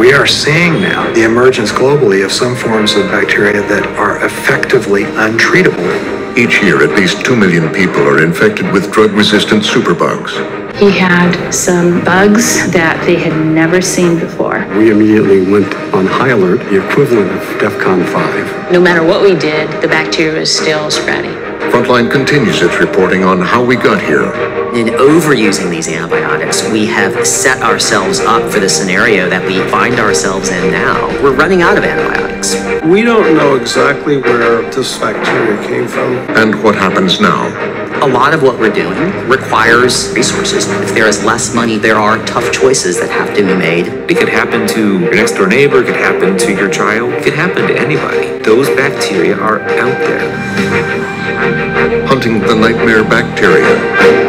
We are seeing now the emergence globally of some forms of bacteria that are effectively untreatable. Each year, at least 2 million people are infected with drug-resistant superbugs. He had some bugs that they had never seen before. We immediately went on high alert, the equivalent of DEFCON 5. No matter what we did, the bacteria was still spreading. Frontline continues its reporting on how we got here. In overusing these antibiotics, we have set ourselves up for the scenario that we find ourselves in now. We're running out of antibiotics. We don't know exactly where this bacteria came from. And what happens now? A lot of what we're doing requires resources. If there is less money, there are tough choices that have to be made. It could happen to your next door neighbor, it could happen to your child, it could happen to anybody. Those bacteria are out there. Hunting the nightmare bacteria.